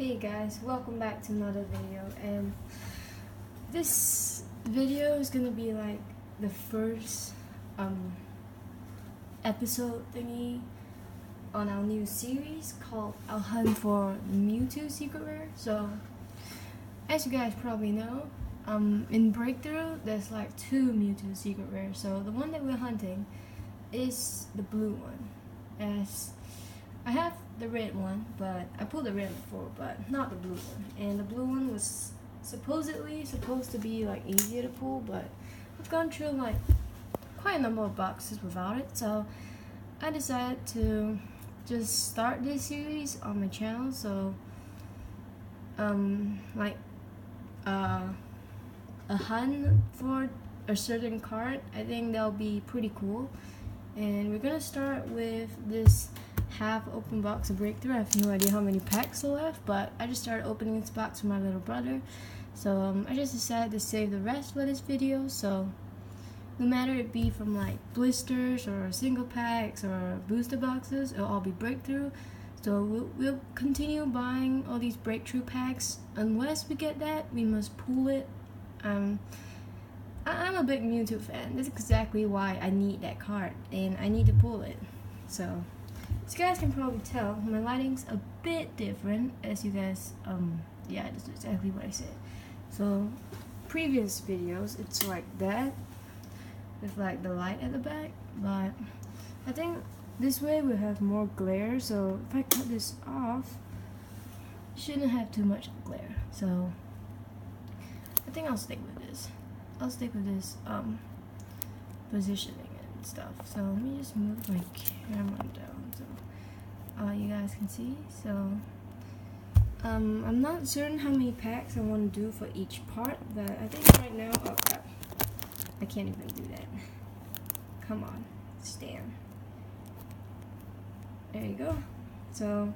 Hey guys, welcome back to another video and this video is gonna be like the first um, episode thingy on our new series called I'll Hunt for Mewtwo Secret Rare. So as you guys probably know, um, in Breakthrough there's like two Mewtwo Secret Rare. So the one that we're hunting is the blue one. As I have the red one, but I pulled the red one before, but not the blue one. And the blue one was supposedly supposed to be like easier to pull, but I've gone through like quite a number of boxes without it. So I decided to just start this series on my channel. So um like uh a hunt for a certain card, I think that'll be pretty cool. And we're gonna start with this half open box of breakthrough. I have no idea how many packs are left, but I just started opening this box for my little brother. So um, I just decided to save the rest for this video. So no matter it be from like blisters or single packs or booster boxes, it'll all be breakthrough. So we'll, we'll continue buying all these breakthrough packs. Unless we get that, we must pull it. Um, I- I'm a big Mewtwo fan. That's exactly why I need that card, and I need to pull it. So, as you guys can probably tell, my lighting's a bit different. As you guys, um, yeah, that's exactly what I said. So, previous videos, it's like that, with like the light at the back. But I think this way we have more glare. So if I cut this off, shouldn't have too much glare. So I think I'll stick with this. I'll stick with this um, positioning stuff. So let me just move my camera down so uh, you guys can see. So um, I'm not certain how many packs I want to do for each part, but I think right now, oh crap, I can't even do that. Come on, stand. There you go. So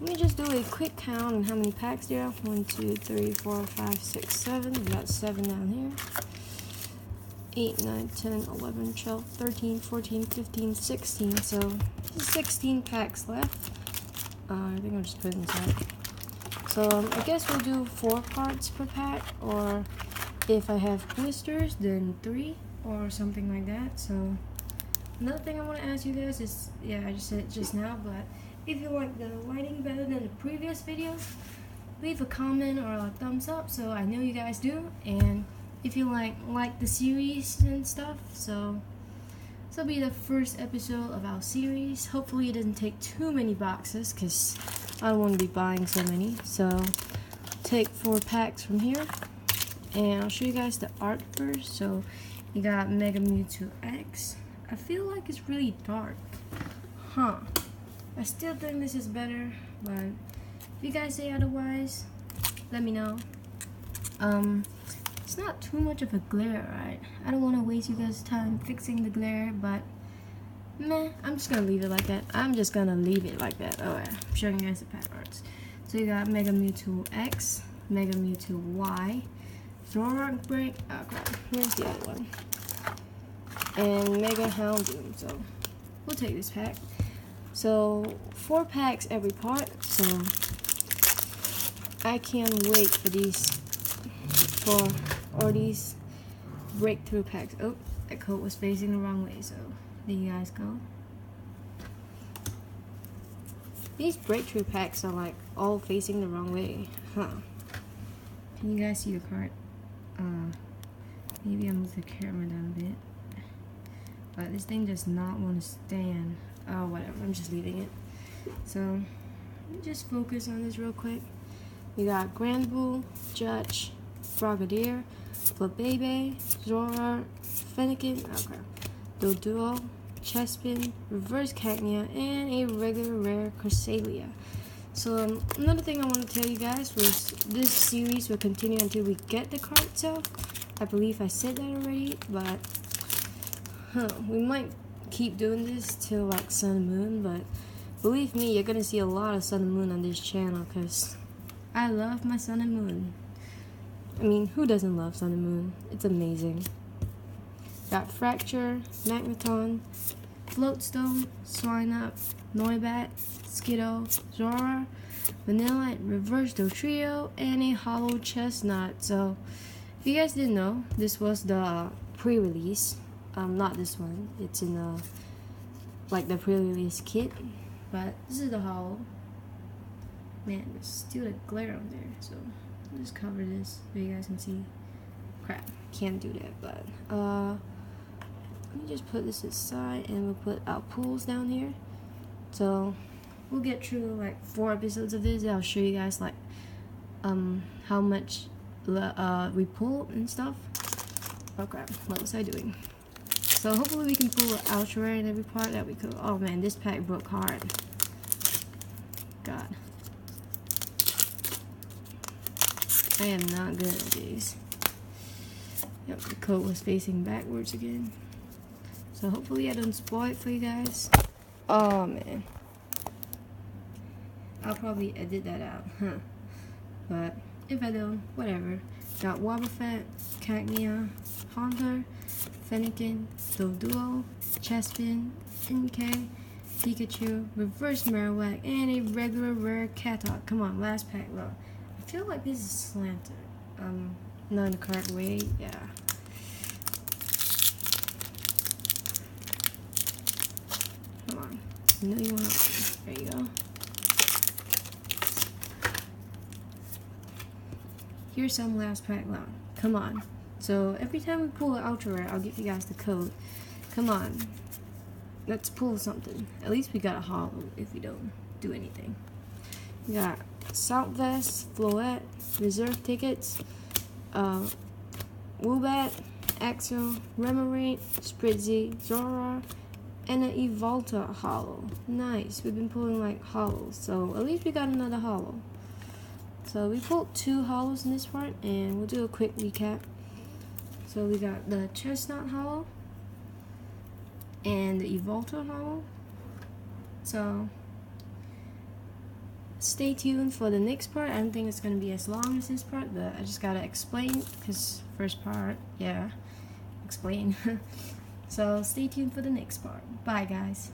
let me just do a quick count on how many packs there are. 1, 2, 3, 4, 5, 6, 7. We got 7 down here. 8, 9, 10, 11, 12, 13, 14, 15, 16. So 16 packs left. Uh, I think I'll just put it inside. So um, I guess we'll do 4 parts per pack. Or if I have blisters, then 3 or something like that. So another thing I want to ask you guys is, yeah, I just said it just now, but if you like the lighting better than the previous videos, leave a comment or a thumbs up so I know you guys do. And if you like like the series and stuff, so this will be the first episode of our series. Hopefully it doesn't take too many boxes because I don't want to be buying so many. So take four packs from here. And I'll show you guys the art first. So you got Mega Mewtwo X. I feel like it's really dark. Huh. I still think this is better, but if you guys say otherwise, let me know. Um, it's not too much of a glare, right? I don't want to waste you guys' time fixing the glare, but meh, I'm just gonna leave it like that. I'm just gonna leave it like that. Oh yeah, I'm showing you guys the pack arts. So you got Mega Mewtwo X, Mega Mewtwo Y, Zoroark Break, oh crap, where's the other one? And Mega Houndoom, so we'll take this pack. So four packs every part. So I can't wait for these for or these breakthrough packs. Oh, that coat was facing the wrong way. So there you guys go. These breakthrough packs are like all facing the wrong way, huh? Can you guys see the card? Uh, maybe I move the camera down a bit. But this thing does not want to stand. Oh, whatever. I'm just leaving it. So, just focus on this real quick. We got Granbull, Judge, Frogadier, Flabebe, Zoroark, Fennekin, okay, Doduo, Chespin, Reverse Cagnia, and a regular rare Cresselia. So, um, another thing I want to tell you guys was this series will continue until we get the card itself. I believe I said that already, but huh, we might keep doing this till like Sun and Moon, but believe me, you're gonna see a lot of Sun and Moon on this channel because I love my Sun and Moon. I mean, who doesn't love Sun and Moon? It's amazing. Got Fraxure, Magneton, Floatstone, Swinub, Noibat, Skiddo, Zorua, Vanilla Reverse Dodrio, and a Hollow Chesnaught. So, if you guys didn't know, this was the pre-release. Um, not this one. It's in the like the pre-release kit, but this is the Hollow. Man, there's still a glare on there, so I'll just cover this so you guys can see. Crap, can't do that, but uh, let me just put this aside and we'll put our pools down here. So we'll get through like four episodes of this. I'll show you guys like um how much uh we pull and stuff. Oh crap, what was I doing? So hopefully we can pull rare in every part that we could. Oh man, this pack broke hard. God. I am not good at these. Yep, the coat was facing backwards again. So hopefully I don't spoil it for you guys. Oh man. I'll probably edit that out, huh? But if I don't, whatever. Got Wobbuffet, Cagnia, Haunter, Fennekin, Doduo, Chespin, Inkay, Pikachu, Reverse Marowak, and a regular rare Katok. Come on, last pack, look. I feel like this is slanted. Um, not in the correct way, yeah. Come on. Know you want There you go. Here's some last pack left. Come on. So every time we pull an ultra rare, I'll give you guys the code. Come on. Let's pull something. At least we got a hollow if we don't do anything. We got Salt Vest, Floette, Reserve Tickets, uh, Woobat, Axew, Remoraid, Spritzee, Zorua, and an Evolta hollow. Nice. We've been pulling like hollows, so at least we got another hollow. So we pulled two hollows in this part, and we'll do a quick recap. So we got the Chesnaught hollow and the Evolta hollow. So stay tuned for the next part. I don't think it's gonna be as long as this part, but I just gotta explain because first part, yeah, explain. so stay tuned for the next part. Bye guys.